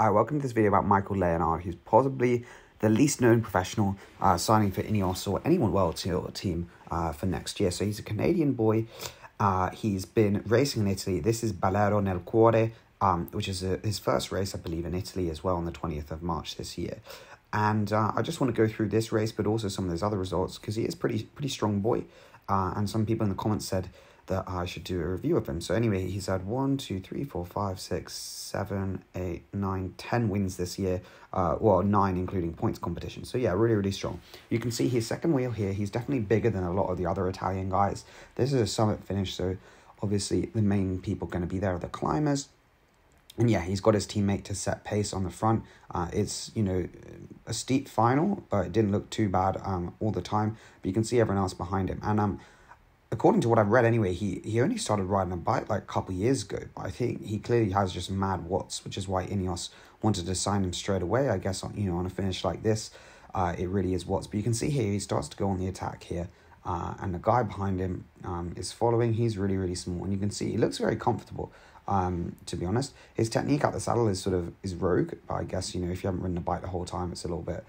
Hi, welcome to this video about Michael Leonard, who's possibly the least known professional uh, signing for Ineos or anyone World Tour team uh, for next year. So he's a Canadian boy. Uh, he's been racing in Italy. This is Balero nel Cuore, um, which is a, his first race, I believe, in Italy as well on the 20th of March this year. And uh, I just want to go through this race, but also some of those other results because he is pretty pretty strong boy. Uh, and some people in the comments said that I should do a review of him. So anyway, he's had one, two, three, four, five, six, seven, eight, nine, ten wins this year. Uh, well, nine including points competition. So yeah, really, really strong. You can see his second wheel here. He's definitely bigger than a lot of the other Italian guys. This is a summit finish, so obviously the main people going to be there are the climbers. And yeah, he's got his teammate to set pace on the front. Uh, it's, you know, a steep final, but it didn't look too bad um, all the time. But you can see everyone else behind him. And um, according to what I've read anyway, he, he only started riding a bike like a couple years ago. I think he clearly has just mad watts, which is why Ineos wanted to sign him straight away. I guess, on you know, on a finish like this, uh, it really is watts. But you can see here, he starts to go on the attack here. Uh, and the guy behind him um, is following. He's really, really small. And you can see he looks very comfortable, um, to be honest. His technique at the saddle is sort of is rogue. But I guess, you know, if you haven't ridden a bike the whole time, it's a little bit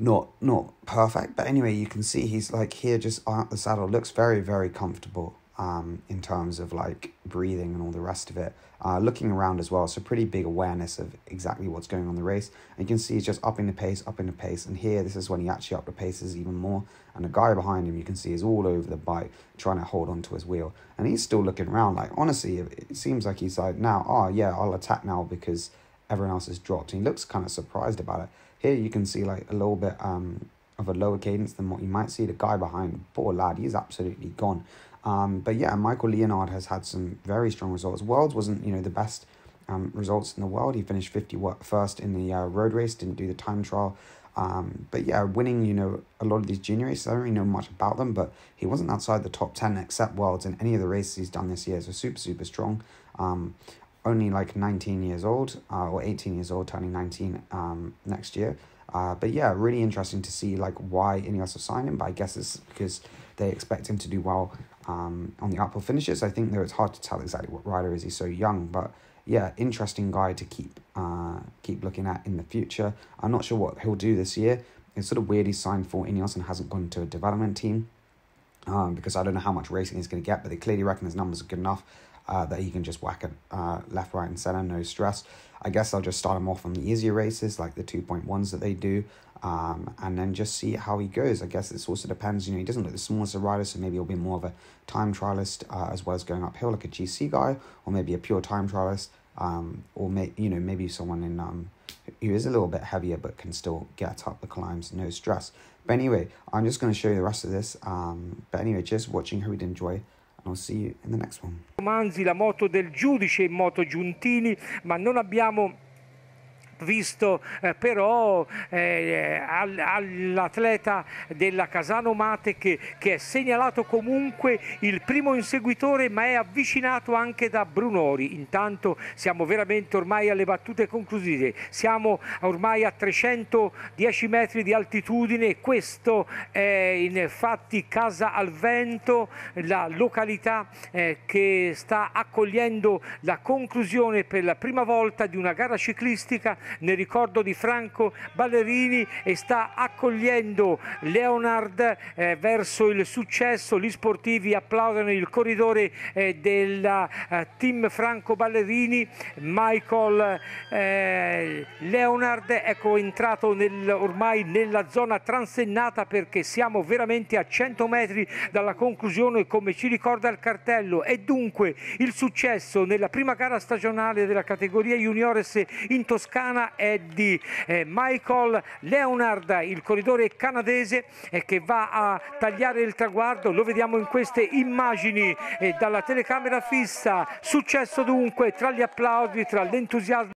not not perfect, but anyway, you can see he's like here just at the saddle looks very very comfortable um, in terms of like breathing and all the rest of it. Uh, looking around as well, so pretty big awareness of exactly what's going on the race. And you can see he's just upping the pace, upping the pace. And here, this is when he actually upped the paces even more. And the guy behind him, you can see, is all over the bike trying to hold onto his wheel. And he's still looking around. Like, honestly, it seems like he's like, now, oh, yeah, I'll attack now because everyone else has dropped. And he looks kind of surprised about it. Here you can see like a little bit um, of a lower cadence than what you might see. The guy behind, poor lad, he's absolutely gone. Um, but yeah, Michael Leonard has had some very strong results. Worlds wasn't, you know, the best um, results in the world. He finished 51st in the uh, road race, didn't do the time trial. Um, but yeah, winning, you know, a lot of these junior races, I don't really know much about them, but he wasn't outside the top 10 except Worlds in any of the races he's done this year. So super, super strong. Um, only like 19 years old uh, or 18 years old, turning 19 um, next year. Uh, but yeah, really interesting to see like why Ineos have signed him. But I guess it's because they expect him to do well um, on the uphill finishes. I think though it's hard to tell exactly what rider is he so young, but yeah, interesting guy to keep uh, keep looking at in the future. I'm not sure what he'll do this year. It's sort of weird he's signed for Ineos and hasn't gone to a development team um, because I don't know how much racing he's going to get, but they clearly reckon his numbers are good enough uh, that he can just whack it uh, left, right, and center, no stress. I guess I'll just start him off on the easier races, like the 2.1s that they do, um, and then just see how he goes. I guess it also depends, you know, he doesn't look the smallest of riders, so maybe he'll be more of a time trialist uh, as well as going uphill, like a GC guy, or maybe a pure time trialist, um, or may, you know, maybe someone in um, who is a little bit heavier but can still get up the climbs, no stress. But anyway, I'm just going to show you the rest of this. Um, but anyway, just watching, hope you enjoy. I'll see you in the next one. Manzi, la moto del giudice in moto Giuntini, ma non abbiamo visto eh, però eh, all'atleta della Casano Mate che, che, è segnalato comunque il primo inseguitore ma è avvicinato anche da Brunori. Intanto siamo veramente ormai alle battute conclusive. Siamo ormai a 310 metri di altitudine. Questo è infatti Casa al Vento la località eh, che sta accogliendo la conclusione per la prima volta di una gara ciclistica nel ricordo di Franco Ballerini e sta accogliendo Leonard eh, verso il successo. Gli sportivi applaudono il corridore eh, del eh, team Franco Ballerini, Michael eh, Leonard, ecco entrato nel, ormai nella zona transennata perché siamo veramente a 100 metri dalla conclusione come ci ricorda il cartello e dunque il successo nella prima gara stagionale della categoria juniores in Toscana è di eh, Michael Leonard, il corridore canadese eh, che va a tagliare il traguardo, lo vediamo in queste immagini eh, dalla telecamera fissa, successo dunque tra gli applausi, tra l'entusiasmo